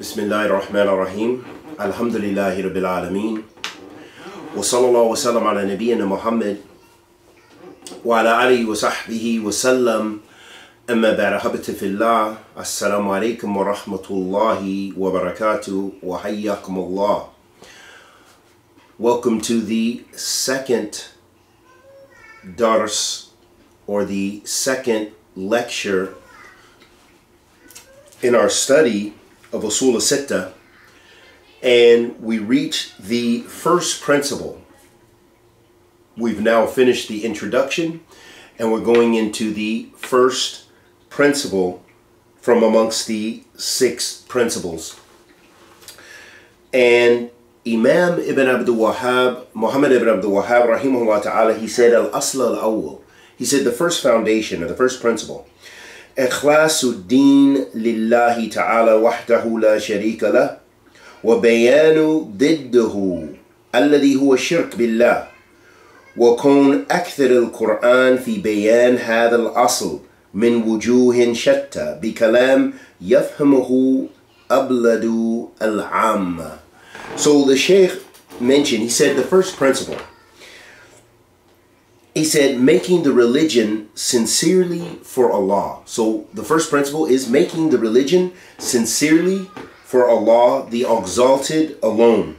بسم الله الرحمن الرحيم الحمد لله رب العالمين وصلى الله وسلم على نبينا محمد وعلى آله وصحبه وسلم أما بعد حبت في الله السلام عليكم ورحمة الله وبركاته وحياكم الله Welcome to the second dars or the second lecture in our study of Usul Sitta and we reach the first principle. We've now finished the introduction and we're going into the first principle from amongst the six principles. And Imam Ibn Abdul Wahhab, Muhammad Ibn Abdul Wahhab, rahimahullah ta'ala, he said, Al Asla al Awwal. He said the first foundation or the first principle. إخلاص الدين لله تعالى وحده لا شريك له وبيان ضده الذي هو الشرك بالله وكون أكثر القرآن في بيان هذا الأصل من وجوه شتى بكلام يفهمه أبلد العامة So the Sheikh mentioned, he said the first principle. He said making the religion sincerely for Allah. So the first principle is making the religion sincerely for Allah, the exalted alone,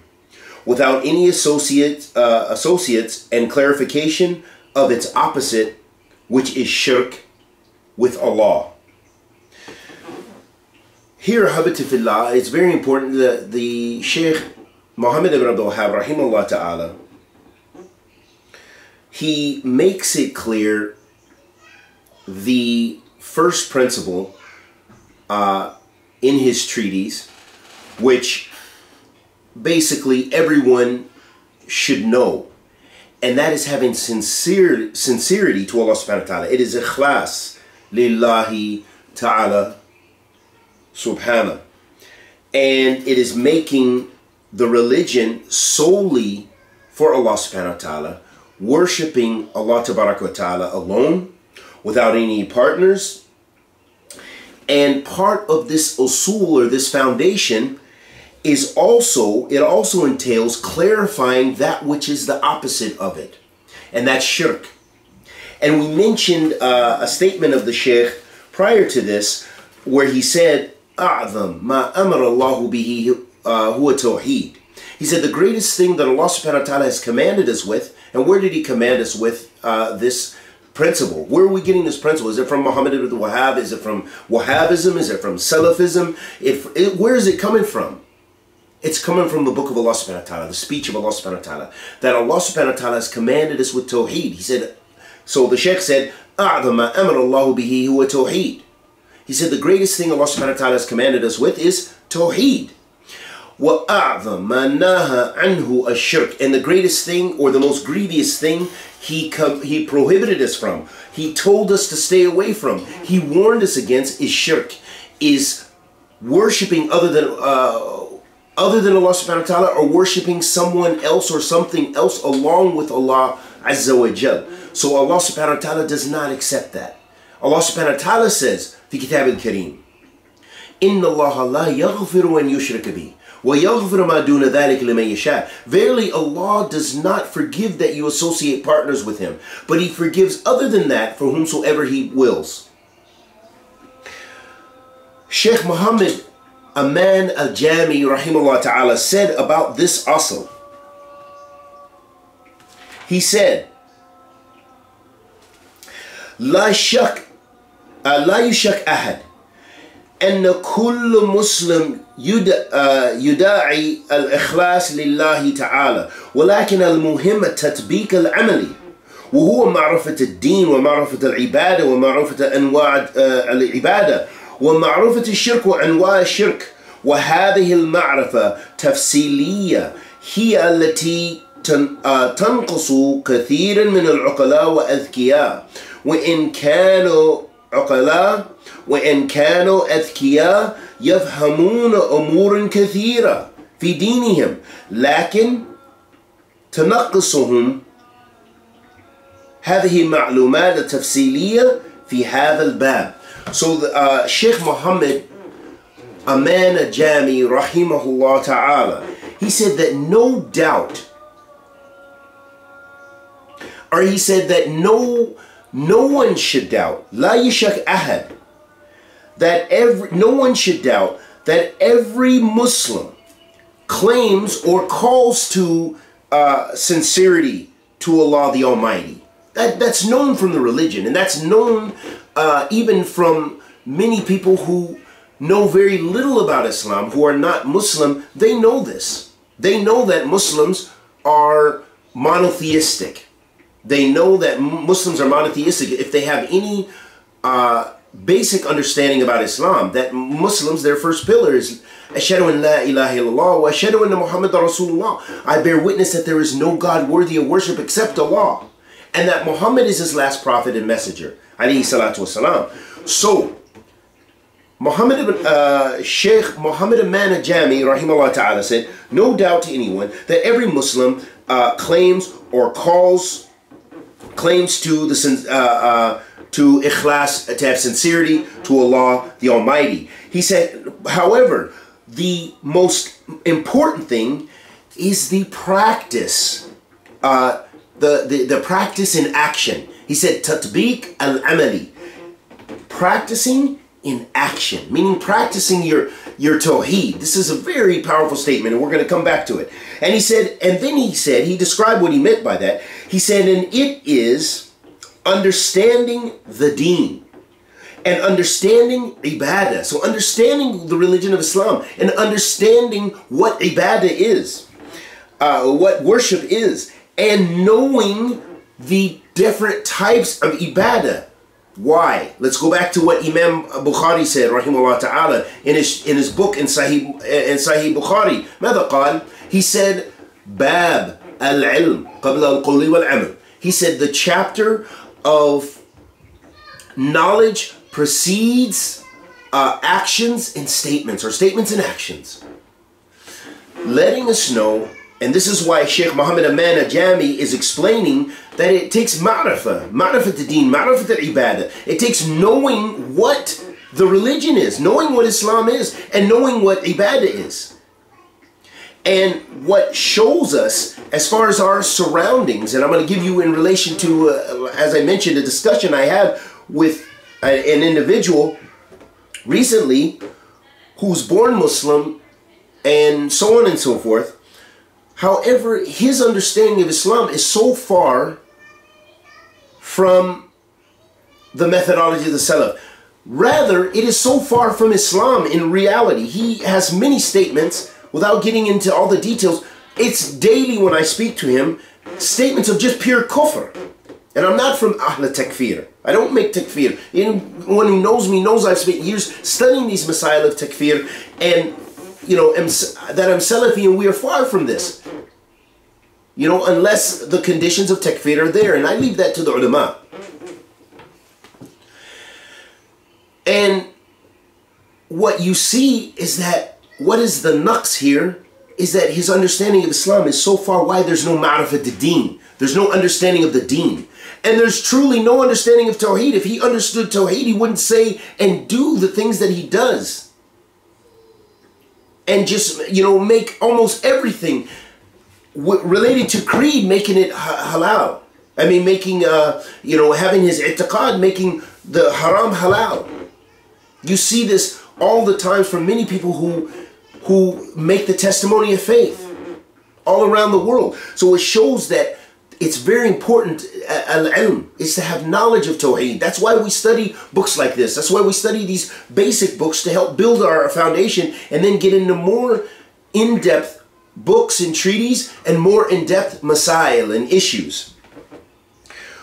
without any associate, uh, associates and clarification of its opposite, which is shirk with Allah. Here, Habitifillah, it's very important that the Sheikh Muhammad ibn Abdul Wahhab, rahimahullah ta'ala, he makes it clear the first principle uh, in his treatise, which basically everyone should know, and that is having sincere sincerity to Allah subhanahu wa ta'ala. It is ikhlas lillahi ta'ala subhanahu. And it is making the religion solely for Allah subhanahu wa ta'ala, worshiping Allah tabarak wa ta'ala alone, without any partners. And part of this usul or this foundation is also, it also entails clarifying that which is the opposite of it. And that's shirk. And we mentioned uh, a statement of the Sheikh prior to this where he said, أعظم ما أمر الله به هو توحيد. He said the greatest thing that Allah subhanahu wa ta'ala has commanded us with, and where did he command us with uh, this principle? Where are we getting this principle? Is it from Muhammad ibn Wahhab? Is it from Wahhabism? Is it from Salafism? It, it, where is it coming from? It's coming from the book of Allah subhanahu wa ta'ala, the speech of Allah subhanahu wa ta'ala, that Allah subhanahu wa ta'ala has commanded us with tawheed. He said, so the Sheikh said, أعظم ما أمر الله به هو توحيد. He said the greatest thing Allah subhanahu wa ta'ala has commanded us with is tawheed. وَأَعْظَمْ مَا نَهَى عَنْهُ الشِّرْكِ And the greatest thing or the most grievous thing he, he prohibited us from. He told us to stay away from. He warned us against is shirk, is worshipping other than uh, other than Allah subhanahu wa ta'ala or worshipping someone else or something else along with Allah Azza wa Jal. So Allah subhanahu wa ta'ala does not accept that. Allah subhanahu wa ta'ala says, في كتاب الكريم إن الله لا يغفر أن يشرك به Verily, Allah does not forgive that you associate partners with Him, but He forgives other than that for whomsoever He wills. Sheikh Muhammad Aman al-Jami, rahimahullah ta'ala said about this asl. He said, "La شك لا يشك أن كل مسلم يداعي الإخلاص لله تعالى ولكن المهم التطبيق العملي وهو معرفة الدين ومعرفة العبادة ومعرفة أنواع العبادة ومعرفة الشرك وأنواع الشرك. وهذه المعرفة تفصيلية هي التي تنقص كثيرا من العقلاء وأذكياء. وإن كانوا عقلاء وإن كانوا أذكياء يفهمون أمور كثيرة في دينهم لكن تنقصهم هذه المعلومات التفصيلية في هذا الباب So the, uh, Sheikh Muhammad Aman Ajami rahimahullah ta'ala, he said that no doubt, or he said that no no one should doubt, la yishak ahad, that every no one should doubt that every Muslim claims or calls to uh, sincerity to Allah the Almighty. That, that's known from the religion, and that's known uh, even from many people who know very little about Islam, who are not Muslim. They know this. They know that Muslims are monotheistic. They know that Muslims are monotheistic. If they have any uh, basic understanding about Islam, that Muslims, their first pillar is Ashadu an la ilaha illallah wa ashadu anna Muhammad Rasulullah. I bear witness that there is no God worthy of worship except Allah. And that Muhammad is his last prophet and messenger. Alayhi salatu wasalam. So, Muhammad uh, Sheikh Muhammad Aman Ajami, rahimahullah ta'ala, said, No doubt to anyone that every Muslim uh, claims or calls, claims to the uh, uh, to ikhlas, to have sincerity to Allah the Almighty. He said, however, the most important thing is the practice, uh, the, the, the practice in action. He said, tatbiq al-amali, practicing in action, meaning practicing your, your tawheed. This is a very powerful statement, and we're going to come back to it. And he said, and then he said, he described what he meant by that. He said, and it is understanding the deen and understanding ibadah. So understanding the religion of Islam and understanding what ibadah is, uh, what worship is, and knowing the different types of ibadah. Why? Let's go back to what Imam Bukhari said, rahimahullah ta'ala, in his, in his book in Sahih, in Sahih Bukhari. ماذا قال? He said, باب العلم قبل القول والعمل. He said the chapter of knowledge precedes uh, actions and statements, or statements and actions, letting us know, and this is why Sheikh Muhammad Aman Ajami is explaining that it takes ma'rifah, ma'rifah to deen, ma'rifah to ibadah. It takes knowing what the religion is, knowing what Islam is, and knowing what ibadah is. And what shows us, as far as our surroundings, and I'm going to give you in relation to, uh, as I mentioned, a discussion I had with an individual recently who's born Muslim and so on and so forth. However, his understanding of Islam is so far from the methodology of the Salaf. Rather, it is so far from Islam in reality. He has many statements without getting into all the details, it's daily when I speak to him, statements of just pure kufr. And I'm not from Ahl Takfir. I don't make takfir. Anyone who knows me knows I've spent years studying these masail of takfir and, you know, that I'm Salafi and we are far from this. You know, unless the conditions of takfir are there. And I leave that to the ulama. And what you see is that what is the nux here is that his understanding of Islam is so far wide there's no ma'rifat the deen. There's no understanding of the deen. And there's truly no understanding of Tawheed. If he understood Tawheed, he wouldn't say and do the things that he does. And just, you know, make almost everything related to creed, making it halal. I mean, making, uh, you know, having his i'tiqad, making the haram halal. You see this all the times from many people who who make the testimony of faith all around the world. So it shows that it's very important uh, al-ilm is to have knowledge of tawheed. That's why we study books like this. That's why we study these basic books to help build our foundation and then get into more in-depth books and treaties and more in-depth masail and issues.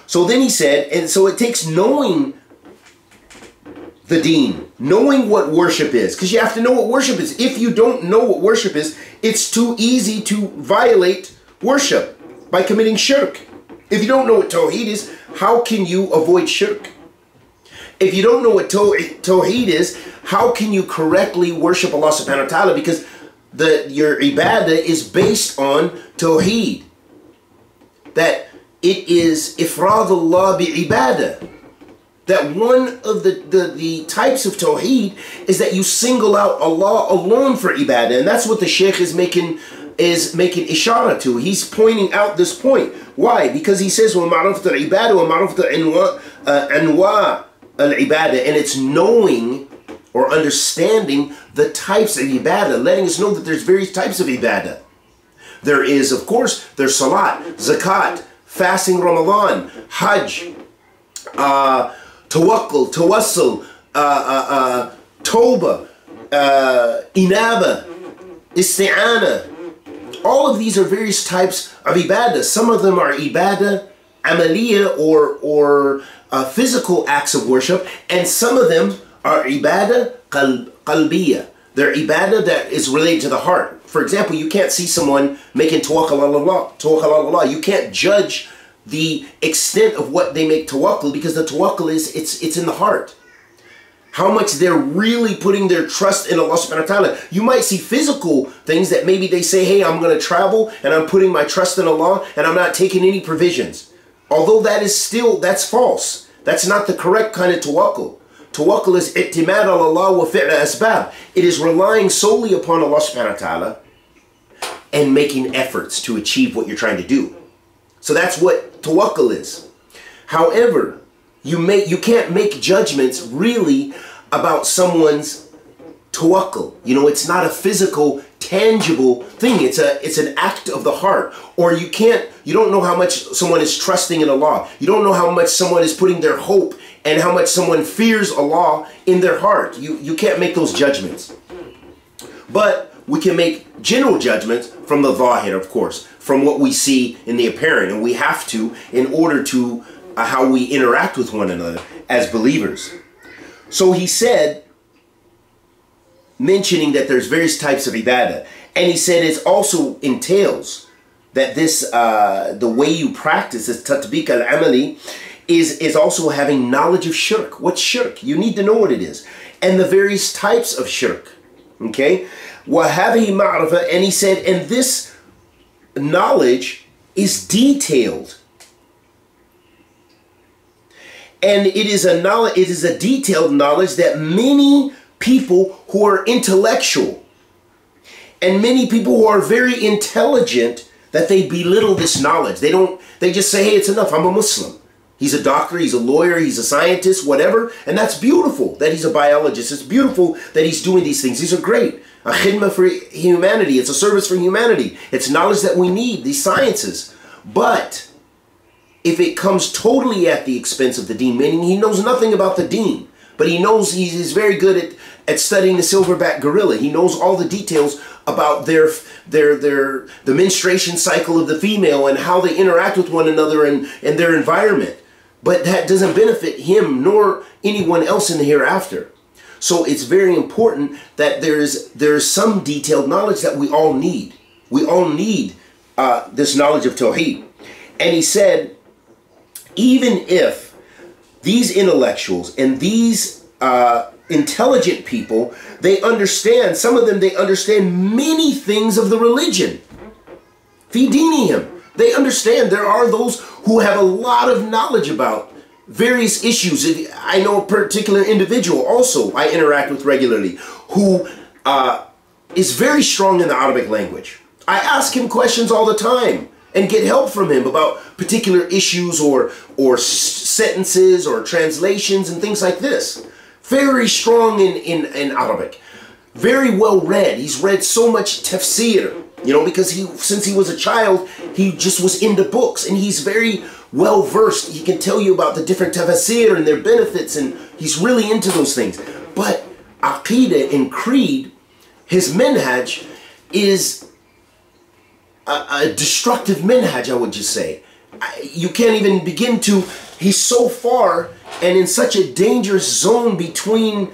So then he said and so it takes knowing the dean, knowing what worship is, because you have to know what worship is. If you don't know what worship is, it's too easy to violate worship by committing shirk. If you don't know what tawheed is, how can you avoid shirk? If you don't know what tawheed is, how can you correctly worship Allah subhanahu wa ta'ala? Because the your ibadah is based on tawheed. That it is ifradullah bi ibadah that one of the, the, the types of Tawheed is that you single out Allah alone for ibadah. And that's what the Sheikh is making is making ishara to. He's pointing out this point. Why? Because he says, وَمَعْرَفْتَ الْعِبَادَ وَمَعْرَفْتَ أَنْوَاء الْعِبَادَ And it's knowing or understanding the types of ibadah, letting us know that there's various types of ibadah. There is, of course, there's salat, zakat, fasting Ramadan, hajj, uh, tawakkul, tawassul, uh, uh, uh, toba, uh, inaba, isti'ana. All of these are various types of ibadah. Some of them are ibadah, amaliya, or, or uh, physical acts of worship, and some of them are ibadah qalbiyah. They're ibadah that is related to the heart. For example, you can't see someone making tawakkul Allah, tawakkul Allah. You can't judge the extent of what they make tawakkul because the tawakkul is it's it's in the heart. How much they're really putting their trust in Allah subhanahu wa ta'ala. You might see physical things that maybe they say, hey, I'm going to travel and I'm putting my trust in Allah and I'm not taking any provisions. Although that is still, that's false. That's not the correct kind of tawakkul. Tawakkul is i'timad Allah wa fi'la asbab. It is relying solely upon Allah subhanahu wa ta'ala and making efforts to achieve what you're trying to do. So that's what tawakkul is. However, you make you can't make judgments really about someone's tawakkul. You know, it's not a physical, tangible thing. It's a it's an act of the heart. Or you can't you don't know how much someone is trusting in Allah. You don't know how much someone is putting their hope and how much someone fears Allah in their heart. You, you can't make those judgments. But we can make general judgments from the zahir, of course, from what we see in the apparent. And we have to in order to uh, how we interact with one another as believers. So he said, mentioning that there's various types of ibadah. And he said it also entails that this, uh, the way you practice this tatbiq al-amali is, is also having knowledge of shirk. What's shirk? You need to know what it is. And the various types of shirk. Okay? وَهَذِهِ مَعْرَفَةً And he said, and this knowledge is detailed. And it is a knowledge, it is a detailed knowledge that many people who are intellectual and many people who are very intelligent that they belittle this knowledge. They don't, they just say, hey, it's enough, I'm a Muslim. He's a doctor, he's a lawyer, he's a scientist, whatever. And that's beautiful that he's a biologist. It's beautiful that he's doing these things. These are great. A khidmah for humanity. It's a service for humanity. It's knowledge that we need, these sciences. But if it comes totally at the expense of the deen, meaning he knows nothing about the deen, but he knows he's very good at, at studying the silverback gorilla. He knows all the details about their their their the menstruation cycle of the female and how they interact with one another and, and their environment. But that doesn't benefit him nor anyone else in the hereafter. So it's very important that there's there's some detailed knowledge that we all need. We all need uh, this knowledge of Tawheed. And he said, even if these intellectuals and these uh, intelligent people, they understand, some of them, they understand many things of the religion. Fidinihim. They understand there are those who have a lot of knowledge about various issues. I know a particular individual also I interact with regularly who uh, is very strong in the Arabic language. I ask him questions all the time and get help from him about particular issues or or sentences or translations and things like this. Very strong in, in, in Arabic. Very well read. He's read so much tafsir, you know, because he since he was a child, he just was into books and he's very well versed. He can tell you about the different tafsir and their benefits and he's really into those things. But Aqidah and Creed, his minhaj is a, a destructive minhaj, I would just say. You can't even begin to, he's so far and in such a dangerous zone between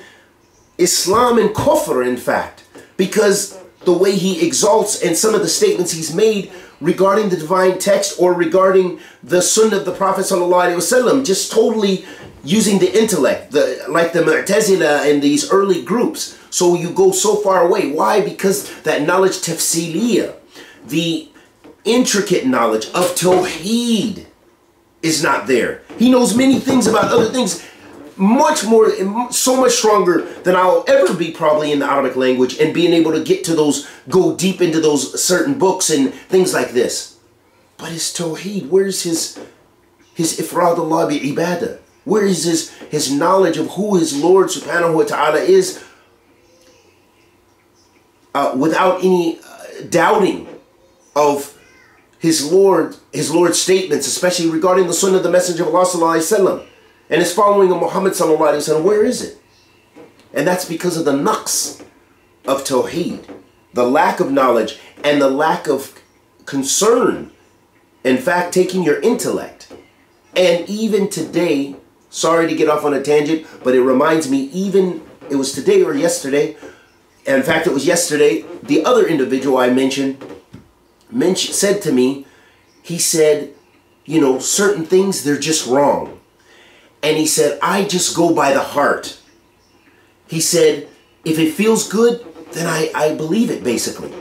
Islam and Kufr, in fact, because the way he exalts and some of the statements he's made regarding the divine text or regarding the sunnah of the Prophet wasallam, just totally using the intellect, the like the Mu'tazila and these early groups. So you go so far away. Why? Because that knowledge tafsiliyah, the intricate knowledge of Tawheed is not there. He knows many things about other things. Much more, so much stronger than I'll ever be probably in the Arabic language and being able to get to those, go deep into those certain books and things like this. But his Tawheed, where's his, his Ifrad Allah bi ibadah? Where is his, his knowledge of who his Lord subhanahu wa ta'ala is uh, without any uh, doubting of his Lord, his Lord's statements, especially regarding the Sunnah of the Messenger of Allah sallallahu alaihi wasallam and his following of Muhammad sallallahu alaihi. Where is it? And that's because of the naqs of Tawheed, the lack of knowledge and the lack of concern. In fact, taking your intellect. And even today, sorry to get off on a tangent, but it reminds me, even it was today or yesterday, and in fact, it was yesterday, the other individual I mentioned mentioned, said to me, he said, you know, certain things, they're just wrong. And he said, I just go by the heart. He said, if it feels good, then I, I believe it, basically.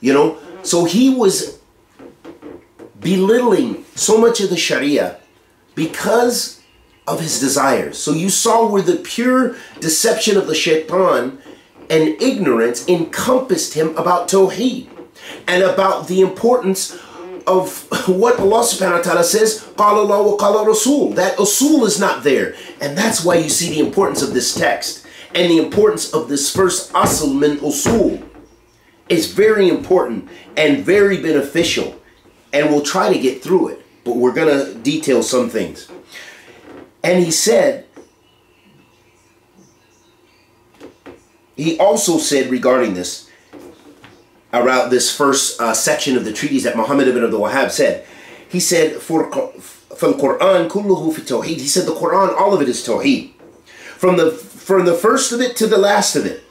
You know? So he was belittling so much of the Sharia because of his desires. So you saw where the pure deception of the shaitan and ignorance encompassed him about Tawheed and about the importance of what Allah subhanahu wa ta'ala says, قَالَ اللَّهُ وَقَالَ Rasul. That usul is not there. And that's why you see the importance of this text and the importance of this first asl min usul. It's very important and very beneficial. And we'll try to get through it. But we're going to detail some things. And he said, he also said regarding this, around this first uh, section of the treatise that Muhammad ibn Abdul Wahhab said. He said, for Quran kulluhu fi tawheed. He said the Quran, all of it is tawheed. From the from the first of it to the last of it.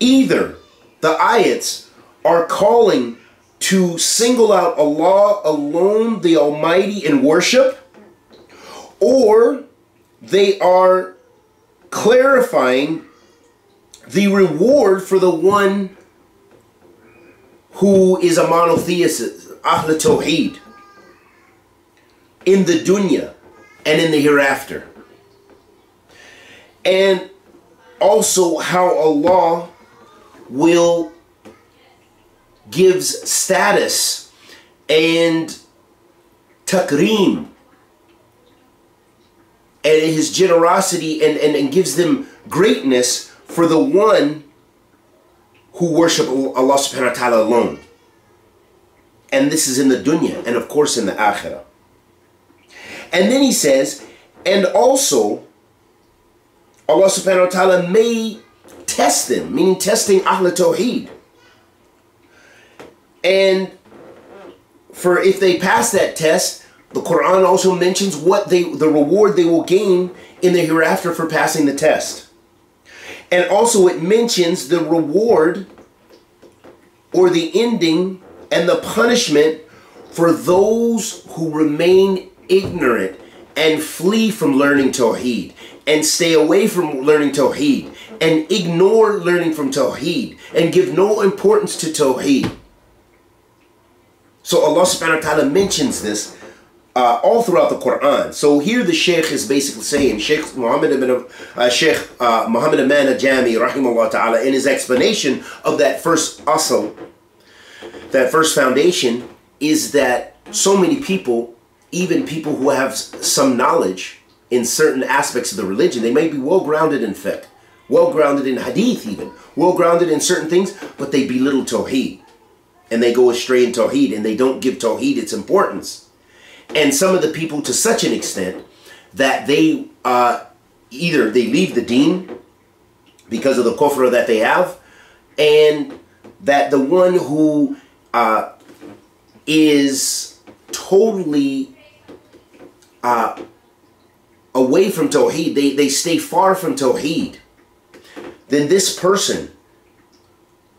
Either the ayats are calling to single out Allah alone, the Almighty, in worship, or they are clarifying the reward for the one who is a monotheist, Ahl Tawheed, in the dunya and in the hereafter. And also how Allah will gives status and takreem and his generosity and, and, and gives them greatness for the one who worship Allah subhanahu wa ta'ala alone. And this is in the dunya and of course in the akhirah. And then he says, and also Allah subhanahu wa ta'ala may test them, meaning testing Ahl Tawheed. And for if they pass that test, the Quran also mentions what they the reward they will gain in the hereafter for passing the test. And also it mentions the reward or the ending and the punishment for those who remain ignorant and flee from learning Tawheed and stay away from learning Tawheed and ignore learning from Tawheed and give no importance to Tawheed. So Allah subhanahu wa ta'ala mentions this uh, all throughout the Quran. So here the Sheikh is basically saying, Sheikh Muhammad ibn, uh, Sheikh uh, Muhammad Aman Ajami, rahimahullah ta'ala, in his explanation of that first asl, that first foundation, is that so many people, even people who have some knowledge in certain aspects of the religion, they may be well grounded in fiqh, well grounded in hadith even, well grounded in certain things, but they belittle tawheed. And they go astray in tawheed and they don't give tawheed its importance and some of the people to such an extent that they uh, either they leave the deen because of the kufr that they have, and that the one who uh, is totally uh, away from Tawheed, they, they stay far from Tawheed, then this person,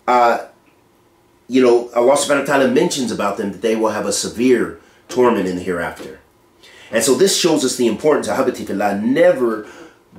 uh, you know, Allah subhanahu wa ta'ala mentions about them that they will have a severe torment in the hereafter. And so this shows us the importance of Habbatifillah. Never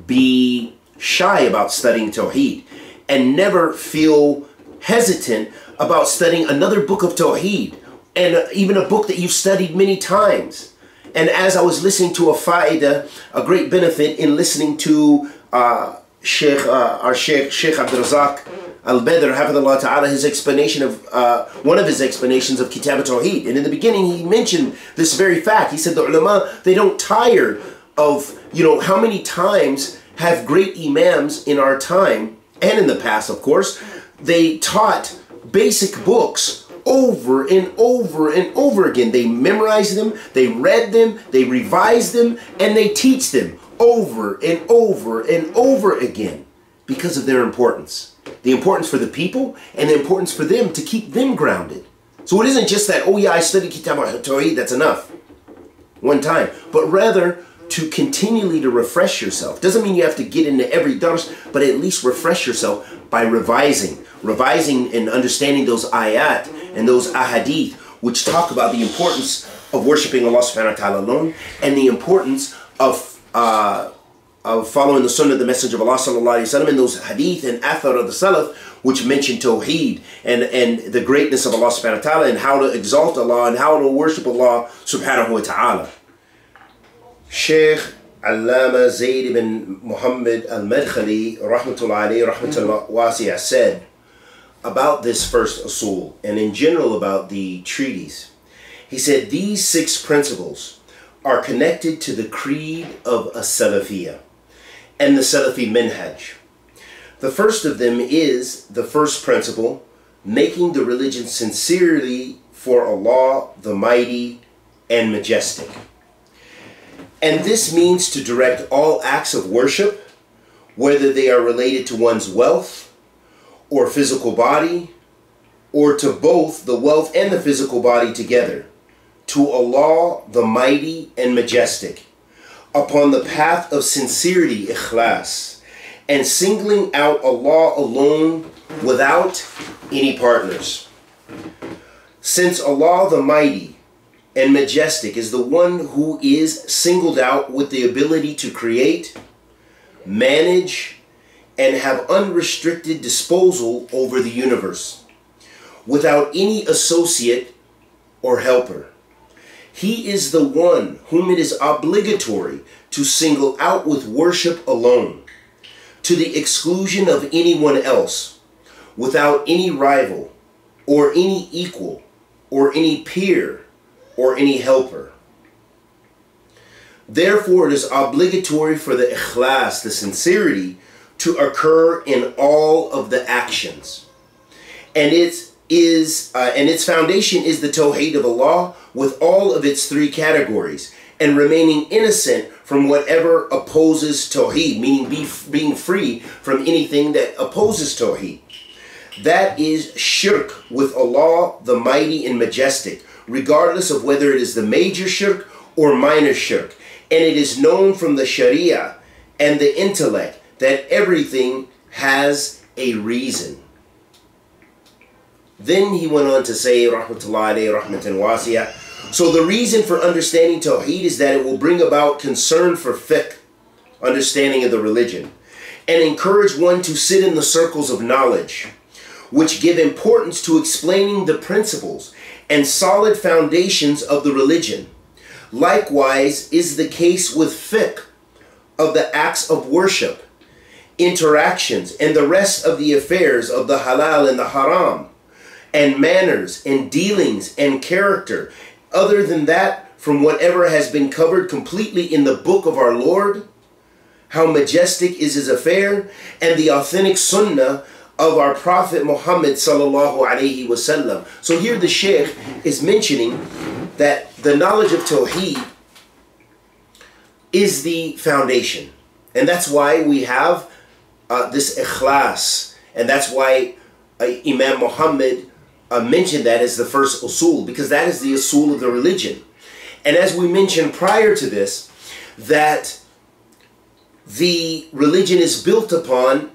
be shy about studying Tawheed and never feel hesitant about studying another book of Tawheed and even a book that you've studied many times And as I was listening to a faida, a great benefit in listening to uh, Sheikh, uh, our Sheikh, Sheikh Abdul Razak Al-Badr, Hafidullah Ta'ala, his explanation of, uh, one of his explanations of Kitab al-Tawheed. And in the beginning he mentioned this very fact. He said the ulama, they don't tire of, you know, how many times have great imams in our time, and in the past of course, they taught basic books over and over and over again. They memorized them, they read them, they revise them, and they teach them over and over and over again because of their importance. The importance for the people and the importance for them to keep them grounded. So it isn't just that, oh yeah, I studied Kitab al-Tawheed, that's enough. One time. But rather, to continually to refresh yourself. Doesn't mean you have to get into every dars, but at least refresh yourself by revising. Revising and understanding those ayat and those ahadith, which talk about the importance of worshiping Allah subhanahu wa ta'ala alone and the importance of uh, of following the sunnah of the Messenger of Allah sallallahu alaihi wasallam and those hadith and athar of the Salaf which mention tawheed and, and the greatness of Allah subhanahu wa ta'ala and how to exalt Allah and how to worship Allah subhanahu wa ta'ala. Sheikh Allama Zayd ibn Muhammad al-Madkhali rahmatullahi alayhi rahmatullah wasi'ah said about this first usul and in general about the treaties. He said these six principles are connected to the creed of a Salafiyah and the Salafi minhaj. The first of them is the first principle, making the religion sincerely for Allah, the mighty and majestic. And this means to direct all acts of worship, whether they are related to one's wealth or physical body, or to both the wealth and the physical body together, to Allah, the mighty and majestic upon the path of sincerity, ikhlas, and singling out Allah alone without any partners. Since Allah the Mighty and Majestic is the one who is singled out with the ability to create, manage, and have unrestricted disposal over the universe, without any associate or helper. He is the one whom it is obligatory to single out with worship alone, to the exclusion of anyone else, without any rival, or any equal, or any peer, or any helper. Therefore, it is obligatory for the ikhlas, the sincerity, to occur in all of the actions. And it's is uh, and its foundation is the tawheed of Allah with all of its three categories and remaining innocent from whatever opposes tawheed meaning be, being free from anything that opposes tawheed. That is shirk with Allah the mighty and majestic regardless of whether it is the major shirk or minor shirk. And it is known from the sharia and the intellect that everything has a reason then he went on to say, Rahmatullah rahmatan. So the reason for understanding Tawheed is that it will bring about concern for fiqh, understanding of the religion, and encourage one to sit in the circles of knowledge, which give importance to explaining the principles and solid foundations of the religion. Likewise is the case with fiqh of the acts of worship, interactions, and the rest of the affairs of the halal and the haram and manners and dealings and character. Other than that, from whatever has been covered completely in the book of our Lord, how majestic is his affair, and the authentic sunnah of our Prophet Muhammad sallallahu alaihi wasallam. So here the Sheikh is mentioning that the knowledge of Tawheed is the foundation. And that's why we have uh, this ikhlas. And that's why uh, Imam Muhammad uh, mentioned that as the first usul because that is the usul of the religion. And as we mentioned prior to this, that the religion is built upon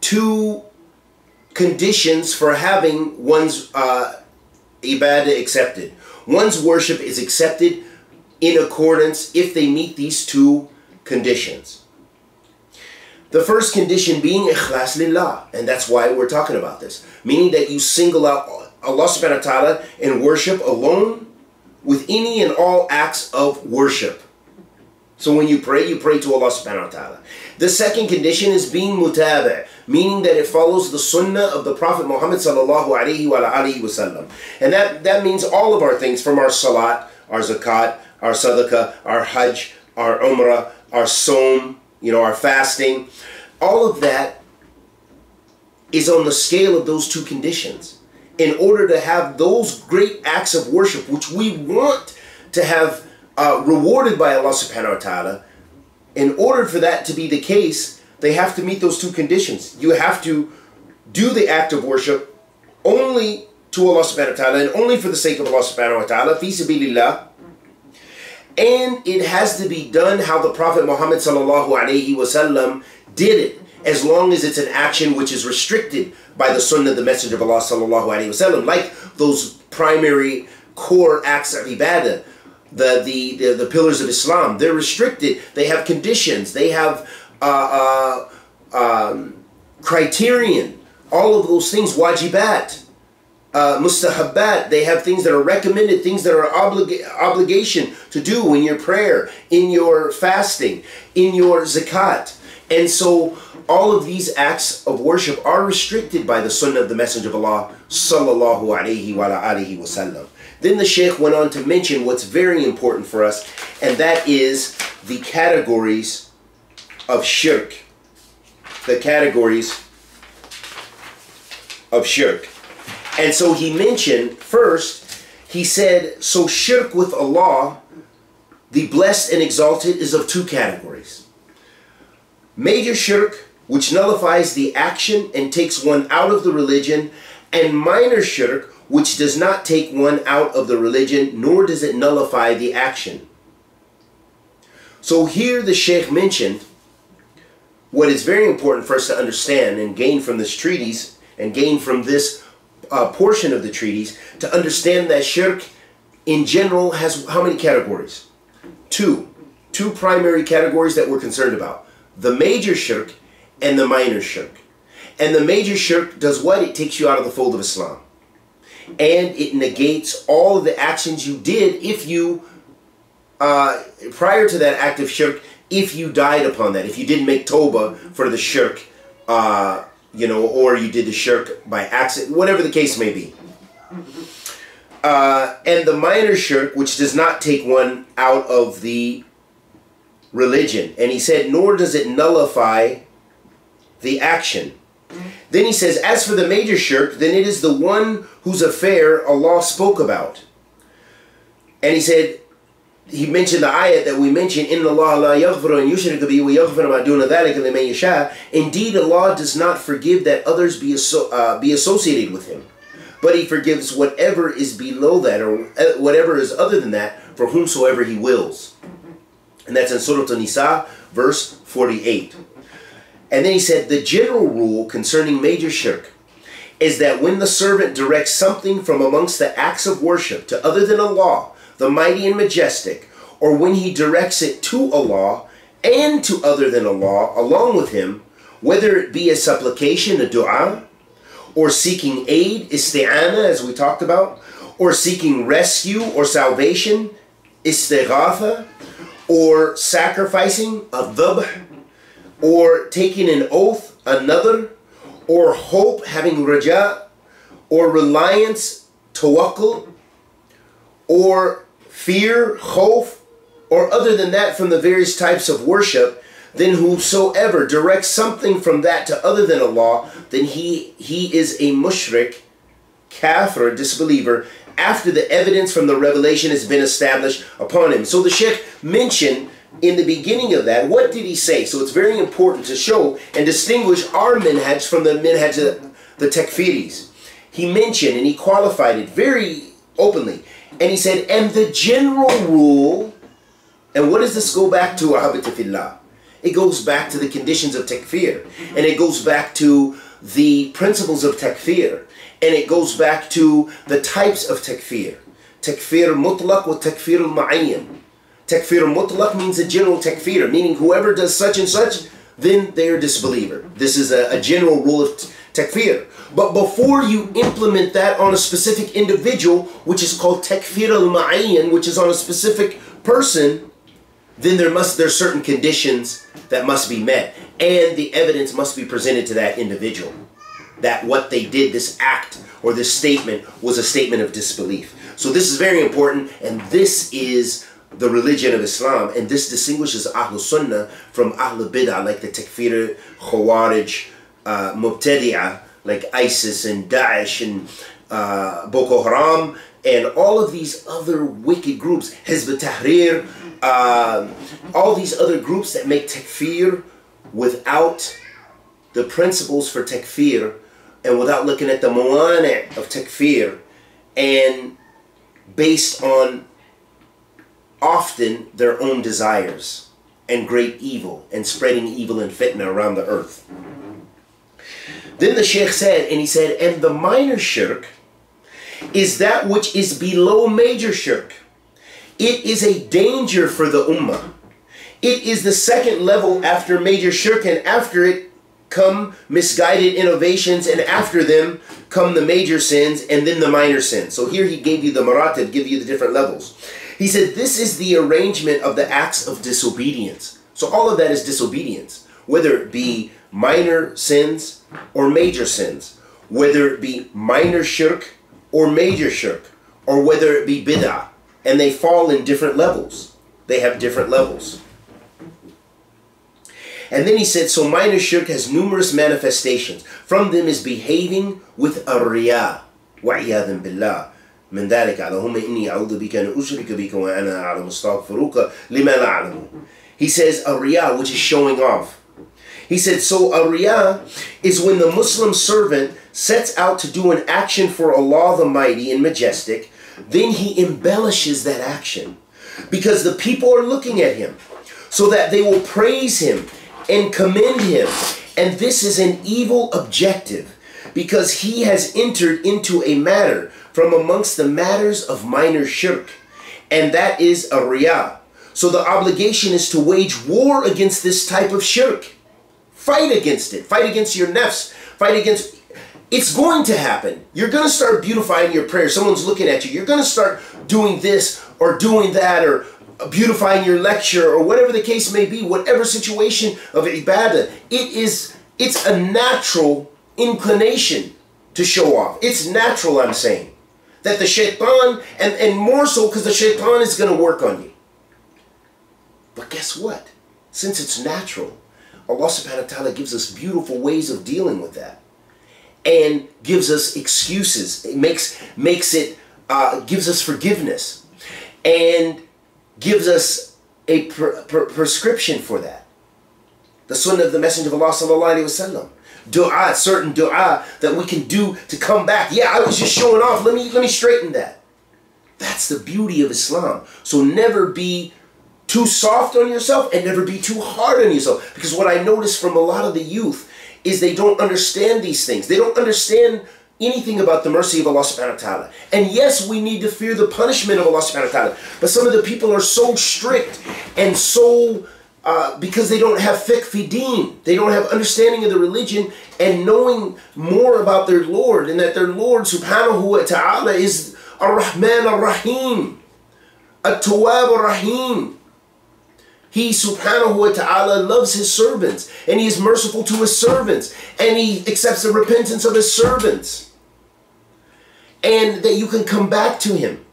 two conditions for having one's uh, ibadah accepted. One's worship is accepted in accordance if they meet these two conditions. The first condition being ikhlas lillah, and that's why we're talking about this. Meaning that you single out Allah subhanahu wa ta'ala in worship alone with any and all acts of worship. So when you pray, you pray to Allah subhanahu wa ta'ala. The second condition is being mutabi, meaning that it follows the sunnah of the Prophet Muhammad sallallahu alayhi wa alayhi wasallam. And that, that means all of our things from our salat, our zakat, our sadaqah, our hajj, our umrah, our som, you know, our fasting. All of that is on the scale of those two conditions. In order to have those great acts of worship, which we want to have uh, rewarded by Allah subhanahu wa ta'ala, in order for that to be the case, they have to meet those two conditions. You have to do the act of worship only to Allah subhanahu wa ta'ala and only for the sake of Allah subhanahu wa ta'ala, fi sabilillah. And it has to be done how the Prophet Muhammad wasallam did it, as long as it's an action which is restricted by the sunnah the Messenger of Allah sallallahu alayhi wasallam, like those primary core acts of ibadah the, the, the, the, pillars of Islam. They're restricted. They have conditions. They have uh, uh, um, criterion. All of those things, wajibat, uh, mustahabbat. They have things that are recommended, things that are obliga- obligation to do in your prayer, in your fasting, in your zakat. And so all of these acts of worship are restricted by the sunnah of the Messenger of Allah sallallahu alayhi wa wasallam. Then the Sheikh went on to mention what's very important for us, and that is the categories of shirk. The categories of shirk. And so he mentioned first, he said, so shirk with Allah, the blessed and exalted, is of two categories. Major shirk, which nullifies the action and takes one out of the religion, and minor shirk, which does not take one out of the religion, nor does it nullify the action. So here the Sheikh mentioned what is very important for us to understand and gain from this treatise and gain from this uh, portion of the treatise to understand that shirk in general has how many categories? Two. Two primary categories that we're concerned about. The major shirk and the minor shirk. And the major shirk does what? It takes you out of the fold of Islam and it negates all of the actions you did if you, uh, prior to that act of shirk, if you died upon that, if you didn't make toba for the shirk, uh, you know, or you did the shirk by accident, whatever the case may be. Uh, and the minor shirk, which does not take one out of the religion. And he said, nor does it nullify the action. Then he says, As for the major shirk, then it is the one whose affair Allah spoke about. And he said, he mentioned the ayat that we mentioned, in the law and yushrik bihi wa ma duna dhalika liman yasha. Indeed, Allah does not forgive that others be, asso- uh, be associated with Him. But He forgives whatever is below that or uh, whatever is other than that for whomsoever He wills. And that's in Surah An-Nisa, verse 48. And then he said, the general rule concerning major shirk is that when the servant directs something from amongst the acts of worship to other than Allah, the mighty and majestic, or when he directs it to Allah and to other than Allah along with him, whether it be a supplication, a dua, or seeking aid, isti'ana, as we talked about, or seeking rescue or salvation, istighatha, or sacrificing, a dhubh, or taking an oath, another, or hope, having raja, or reliance, tawakkul, or fear, khawf, or other than that from the various types of worship, then whosoever directs something from that to other than Allah, then he, he is a mushrik, kafir, disbeliever, after the evidence from the revelation has been established upon him. So the Sheikh mentioned in the beginning of that, what did he say? So it's very important to show and distinguish our minhaj from the minhaj of the takfiris. He mentioned and he qualified it very openly. And he said, and the general rule, and what does this go back to, Ahabitafillah? It goes back to the conditions of takfir. And it goes back to the principles of takfir. And it goes back to the types of takfir. Takfir mutlaq wa takfir al-ma'ayyan. Takfir mutlaq means a general takfir, meaning whoever does such and such, then they're disbeliever. This is a, a general rule of takfir. But before you implement that on a specific individual, which is called takfir al-ma'ayyan, which is on a specific person, then there must there's certain conditions that must be met. And the evidence must be presented to that individual that what they did this act or this statement was a statement of disbelief. So this is very important and this is the religion of Islam and this distinguishes Ahlul Sunnah from Ahlul Bid'ah like the Takfir, Khawarij, uh, Mubtadi'ah like ISIS and Daesh and uh, Boko Haram and all of these other wicked groups, Hizb Tahrir, uh, all these other groups that make takfir without the principles for takfir and without looking at the mawani of takfir and based on often their own desires and great evil and spreading evil and fitna around the earth. Then the Sheikh said, and he said, and the minor shirk is that which is below major shirk. It is a danger for the ummah. It is the second level after major shirk, and after it come misguided innovations, and after them come the major sins, and then the minor sins. So here he gave you the maratib, give you the different levels. He said this is the arrangement of the acts of disobedience. So all of that is disobedience, whether it be minor sins or major sins, whether it be minor shirk or major shirk, or whether it be bid'ah and they fall in different levels. They have different levels. And then he said, so minor shirk has numerous manifestations. From them is behaving with a riyah. وَعِيَاذًا بِاللَّهِ من ذلك اللهم إني أعوذ بك أن أشرك بك وأنا أعلم استغفرك لما لا أعلم. He says a riyah, which is showing off. he said, so a riyah is when the Muslim servant sets out to do an action for Allah the Mighty and Majestic, then he embellishes that action because the people are looking at him so that they will praise him and commend him. And this is an evil objective because he has entered into a matter from amongst the matters of minor shirk, and that is a riyah. So the obligation is to wage war against this type of shirk. Fight against it. Fight against your nafs. Fight against it's going to happen. You're going to start beautifying your prayer. Someone's looking at you. You're going to start doing this or doing that or beautifying your lecture or whatever the case may be, whatever situation of ibadah. It is, it's a natural inclination to show off. It's natural, I'm saying. That the shaitan, and, and more so because the shaitan is going to work on you. But guess what? Since it's natural, Allah subhanahu wa ta'ala gives us beautiful ways of dealing with that and gives us excuses. It makes makes it uh, gives us forgiveness and gives us a prescription for that. The sunnah of the Messenger of Allah sallallahu alaihi wasallam. Dua, certain dua that we can do to come back. Yeah, I was just showing off. Let me let me straighten that. That's the beauty of Islam. So never be too soft on yourself and never be too hard on yourself. Because what I notice from a lot of the youth is they don't understand these things. They don't understand anything about the mercy of Allah subhanahu wa ta'ala. And yes, we need to fear the punishment of Allah subhanahu wa ta'ala. But some of the people are so strict and so uh, because they don't have fiqh fi deen. They don't have understanding of the religion and knowing more about their Lord and that their Lord subhanahu wa ta'ala is Ar-Rahman Ar-Rahim. At-Tawwab Ar-Rahim. He subhanahu wa ta'ala loves his servants and he is merciful to his servants and he accepts the repentance of his servants. And that you can come back to him.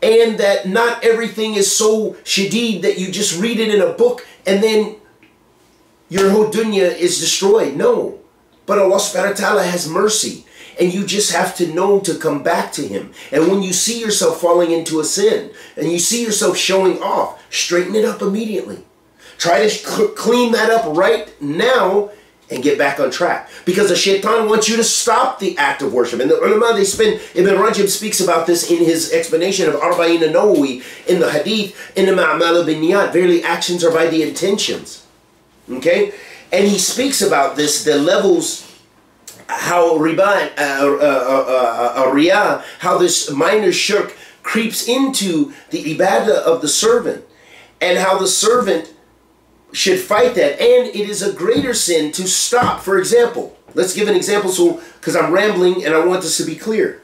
And that not everything is so shadid that you just read it in a book and then your whole dunya is destroyed. No. But Allah subhanahu wa ta'ala has mercy and you just have to know to come back to him. And when you see yourself falling into a sin and you see yourself showing off, straighten it up immediately. Try to clean that up right now and get back on track. Because the shaitan wants you to stop the act of worship. And the ulama, they spend, Ibn Rajab speaks about this in his explanation of Arba'in Nawawi in the hadith, in the Ma'amal bin Niyat. Verily, actions are by the intentions. Okay? And he speaks about this, the levels how riba, uh, uh, uh, uh, riyah, how this minor shirk creeps into the ibadah of the servant, and how the servant should fight that. And it is a greater sin to stop. For example, let's give an example so because I'm rambling and I want this to be clear.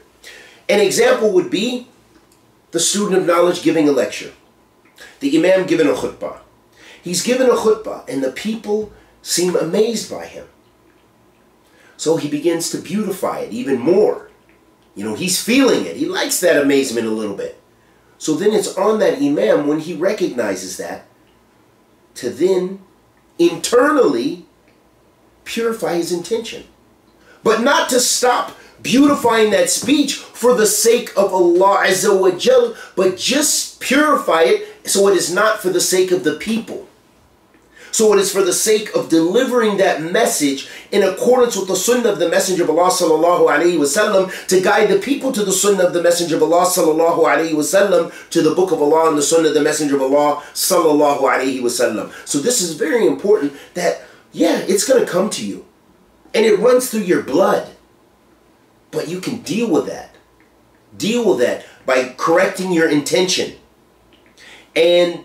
An example would be the student of knowledge giving a lecture, the imam giving a khutbah. He's given a khutbah and the people seem amazed by him. So he begins to beautify it even more. You know, he's feeling it. He likes that amazement a little bit. So then it's on that imam when he recognizes that to then internally purify his intention. But not to stop beautifying that speech for the sake of Allah Azza wa but just purify it so it is not for the sake of the people. So it is for the sake of delivering that message in accordance with the sunnah of the Messenger of Allah sallallahu alaihi wasallam to guide the people to the sunnah of the Messenger of Allah sallallahu alaihi wasallam to the book of Allah and the sunnah of the Messenger of Allah sallallahu alaihi wasallam. So this is very important that yeah, it's going to come to you. And it runs through your blood. But you can deal with that. Deal with that by correcting your intention. And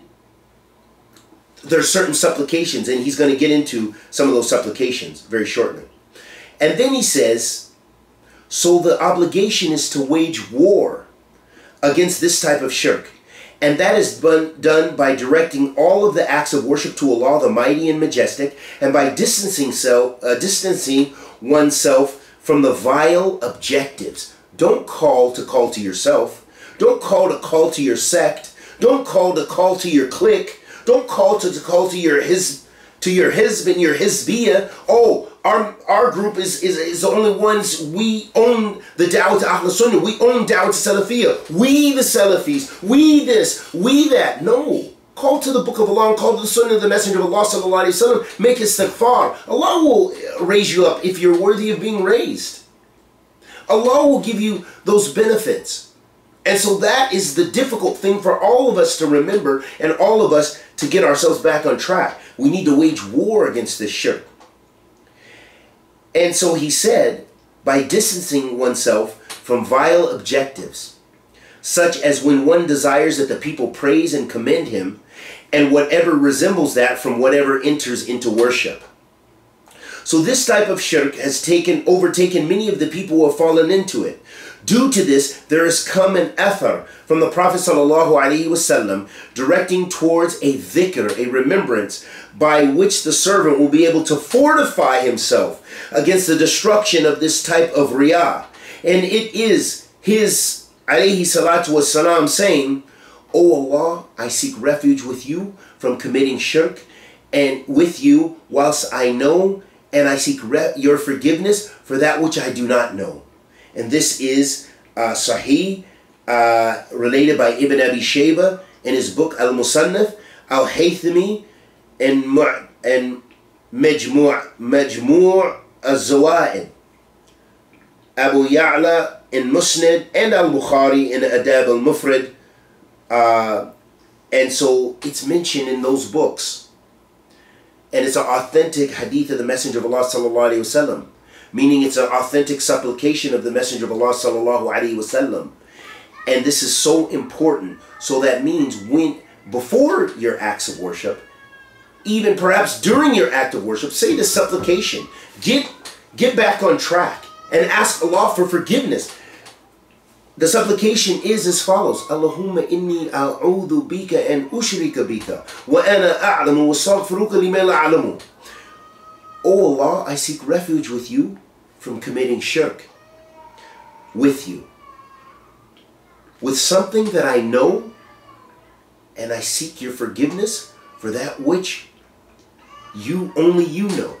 there's certain supplications, and he's going to get into some of those supplications very shortly. And then he says, so the obligation is to wage war against this type of shirk. And that is done by directing all of the acts of worship to Allah, the mighty and majestic, and by distancing, self, uh, distancing oneself from the vile objectives. Don't call to call to yourself. Don't call to call to your sect. Don't call to call to your clique. Don't call to, to call to your his to your husband, your hizbiyah. Oh, our our group is, is is the only ones we own the Dawah to Ahl Sunnah. We own Dawah to Salafiyah. We the Salafis. We this. We that. No. Call to the Book of Allah call to the Sunnah of the Messenger of Allah sallallahu alaihi wasallam. Make istighfar. Allah will raise you up if you're worthy of being raised. Allah will give you those benefits. And so that is the difficult thing for all of us to remember and all of us to get ourselves back on track. We need to wage war against this shirk. And so he said, by distancing oneself from vile objectives, such as when one desires that the people praise and commend him, and whatever resembles that from whatever enters into worship. So this type of shirk has taken overtaken many of the people who have fallen into it. Due to this, there has come an athar from the Prophet ﷺ directing towards a dhikr, a remembrance, by which the servant will be able to fortify himself against the destruction of this type of riyah. And it is his alayhi salatu wasalam saying, O Allah, I seek refuge with you from committing shirk and with you whilst I know and I seek your forgiveness for that which I do not know. And this is uh, Sahih, uh, related by Ibn Abi Shayba in his book Al-Musannaf, Al-Haythami, and, and Majmu' Majmu' Al-Zawaid, Abu Ya'la in Musnad, and Al-Bukhari in Adab Al-Mufrad. Uh, and so it's mentioned in those books. And it's an authentic hadith of the Messenger of Allah meaning it's an authentic supplication of the Messenger of Allah sallallahu alaihi wasallam. And this is so important. So that means when before your acts of worship, even perhaps during your act of worship, say the supplication. Get get back on track and ask Allah for forgiveness. The supplication is as follows: Allahumma inni a'udhu bika an ushrika bika wa ana a'lamu wa astaghfiruka lima la a'lamu. O Allah, I seek refuge with you from committing shirk with you. With something that I know and I seek your forgiveness for that which you only you know.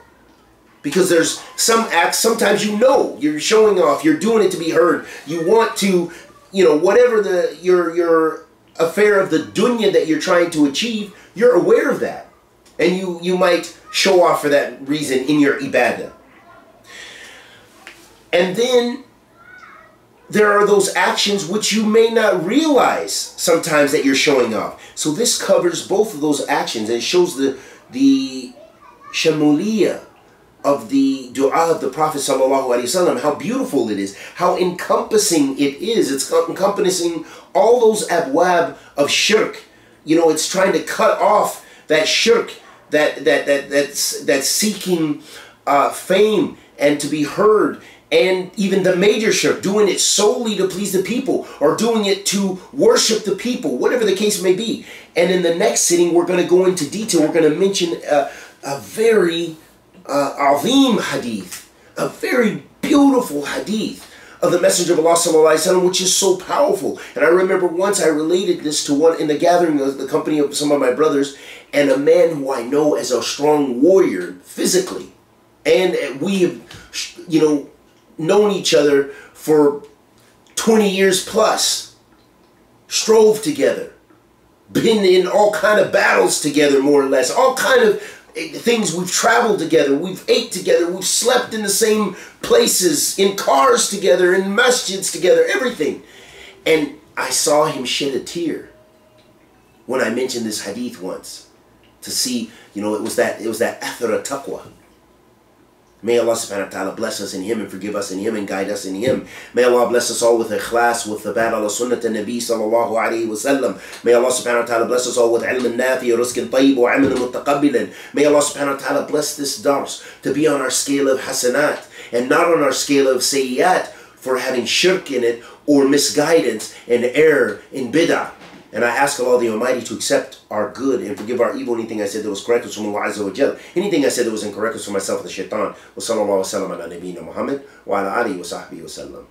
Because there's some acts, sometimes you know, you're showing off, you're doing it to be heard. You want to, you know, whatever the your your affair of the dunya that you're trying to achieve, you're aware of that. And you you might show off for that reason in your ibadah. And then there are those actions which you may not realize sometimes that you're showing off. So this covers both of those actions and shows the the shamuliya of the dua of the Prophet ﷺ, how beautiful it is, how encompassing it is. It's encompassing all those abwab of shirk. You know, it's trying to cut off that shirk that that that that's that's seeking uh, fame and to be heard and even the major shirk, doing it solely to please the people or doing it to worship the people, whatever the case may be. And in the next sitting, we're going to go into detail. We're going to mention a, a very uh, hadith, a very beautiful hadith of the Messenger of Allah Sallallahu Alaihi Wasallam, which is so powerful. And I remember once I related this to one in the gathering of the company of some of my brothers and a man who I know as a strong warrior physically. And we have, you know, known each other for 20 years plus, strove together, been in all kind of battles together more or less, all kind of eh, things. We've traveled together, we've ate together, we've slept in the same places, in cars together, in masjids together, everything. And I saw him shed a tear when I mentioned this hadith once to see, you know, it was that it was that athara taqwa May Allah subhanahu wa ta'ala bless us in Him and forgive us in Him and guide us in Him. May Allah bless us all with ikhlas, with the bad ala sunnat and Nabi sallallahu alayhi wa sallam. May Allah subhanahu wa ta'ala bless us all with ilm nafi, rizq tayyib wa amal mutaqabbilan. May Allah subhanahu wa ta'ala bless this dars to be on our scale of hasanat and not on our scale of sayyat for having shirk in it or misguidance and error in bid'ah. And I ask Allah the Almighty to accept our good and forgive our evil. Anything I said that was correct was from Allah Azza wa Jal. Anything I said that was incorrect was from myself and the shaitan. Wa sallallahu wa sallam ala nabiyyina Muhammad wa ala alihi wa sahbihi wa sallam.